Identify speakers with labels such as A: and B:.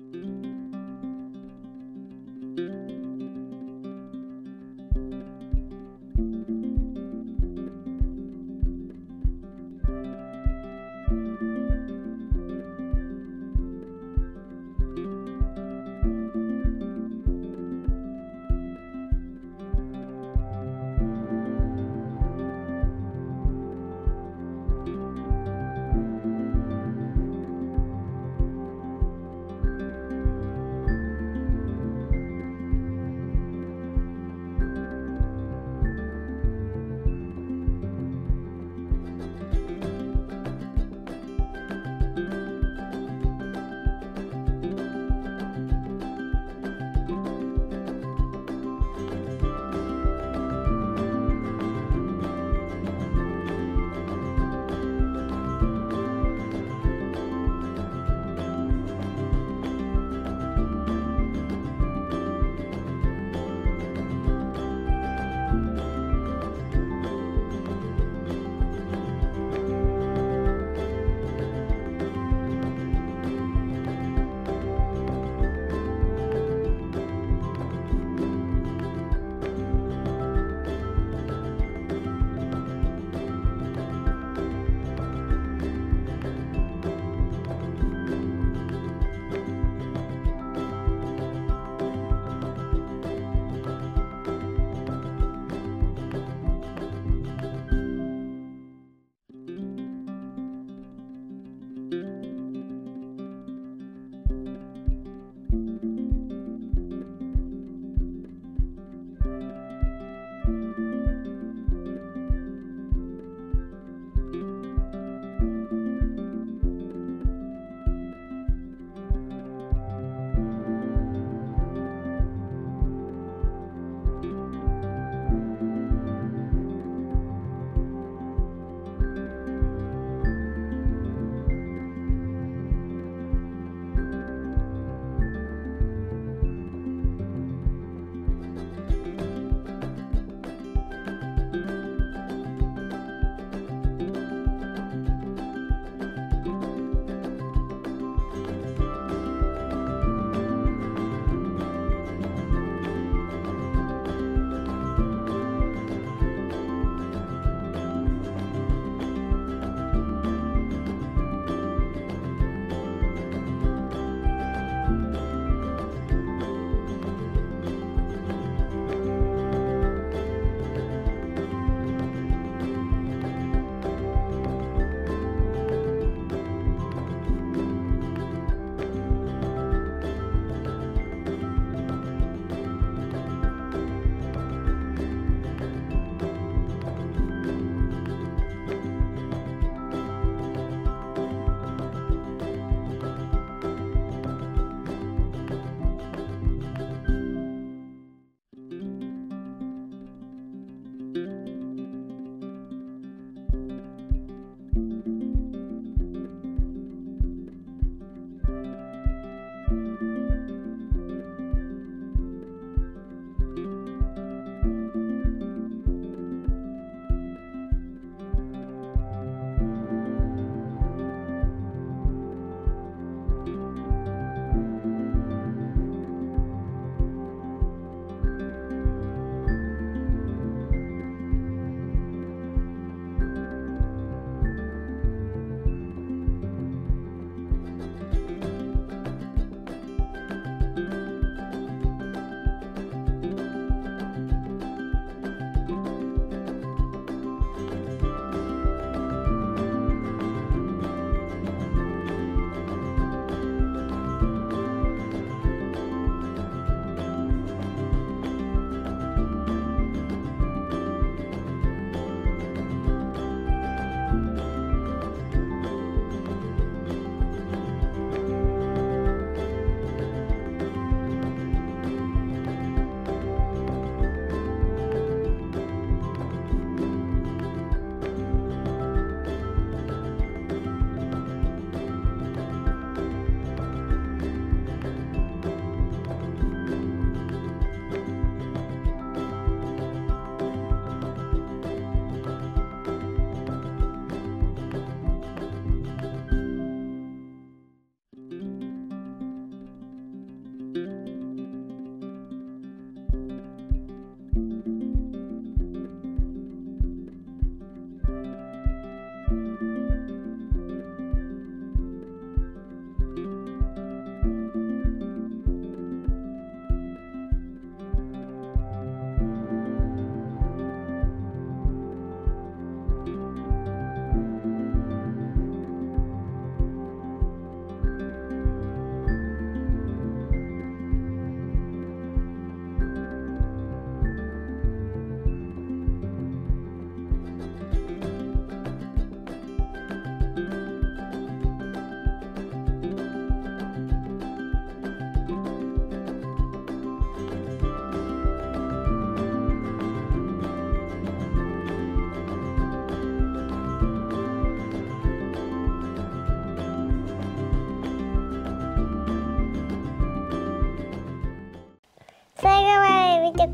A: Mm-hmm.